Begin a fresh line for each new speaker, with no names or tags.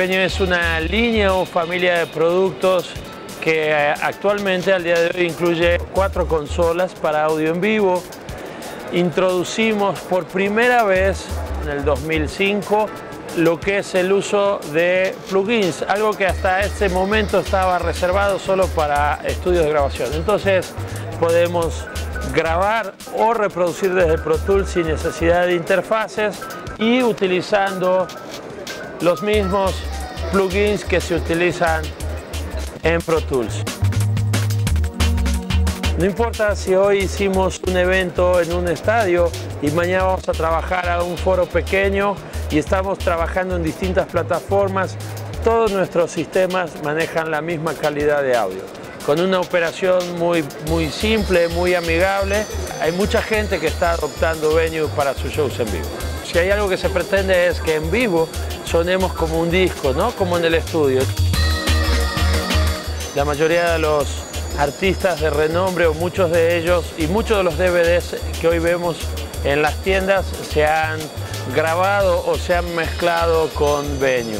Es una línea o familia de productos que eh, actualmente al día de hoy incluye cuatro consolas para audio en vivo. Introducimos por primera vez en el 2005 lo que es el uso de plugins, algo que hasta ese momento estaba reservado solo para estudios de grabación. Entonces podemos grabar o reproducir desde Pro Tools sin necesidad de interfaces y utilizando los mismos plugins que se utilizan en Pro Tools. No importa si hoy hicimos un evento en un estadio y mañana vamos a trabajar a un foro pequeño y estamos trabajando en distintas plataformas, todos nuestros sistemas manejan la misma calidad de audio. Con una operación muy, muy simple, muy amigable, hay mucha gente que está adoptando Venue para sus shows en vivo. Si hay algo que se pretende es que en vivo sonemos como un disco, ¿no? como en el estudio. La mayoría de los artistas de renombre o muchos de ellos y muchos de los DVDs que hoy vemos en las tiendas se han grabado o se han mezclado con Venue.